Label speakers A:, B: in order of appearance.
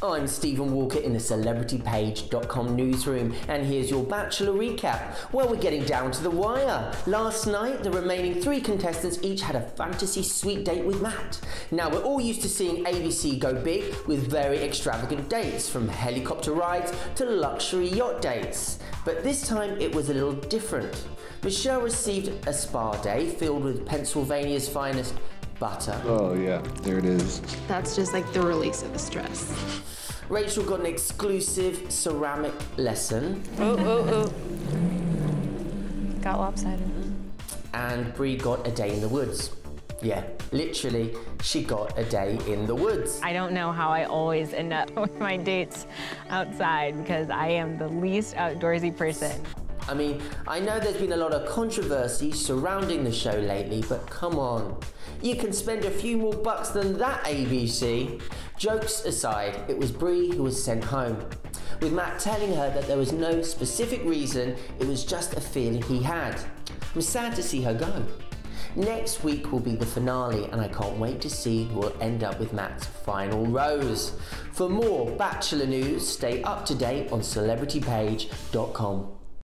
A: I'm Stephen Walker in the CelebrityPage.com newsroom, and here's your Bachelor recap. Well, we're getting down to the wire. Last night, the remaining three contestants each had a fantasy suite date with Matt. Now, we're all used to seeing ABC go big with very extravagant dates, from helicopter rides to luxury yacht dates. But this time, it was a little different. Michelle received a spa day filled with Pennsylvania's finest butter.
B: Oh, yeah, there it is.
C: That's just like the release of the stress.
A: Rachael got an exclusive ceramic lesson.
D: Oh, oh, oh. Got lopsided.
A: And Bri got a day in the woods. Yeah, literally, she got a day in the woods.
D: I don't know how I always end up with my dates outside because I am the least outdoorsy person.
A: I mean, I know there's been a lot of controversy surrounding the show lately, but come on. You can spend a few more bucks than that, ABC. Jokes aside, it was Bri who was sent home. With Matt telling her that there was no specific reason, it was just a feeling he had. I'm sad to see her go. Next week will be the finale, and I can't wait to see who will end up with Matt's final rose. For more Bachelor news, stay up to date on celebritypage.com.